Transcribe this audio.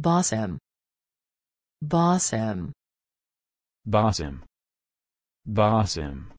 Bossam. Bossam. Bossam. Bossam.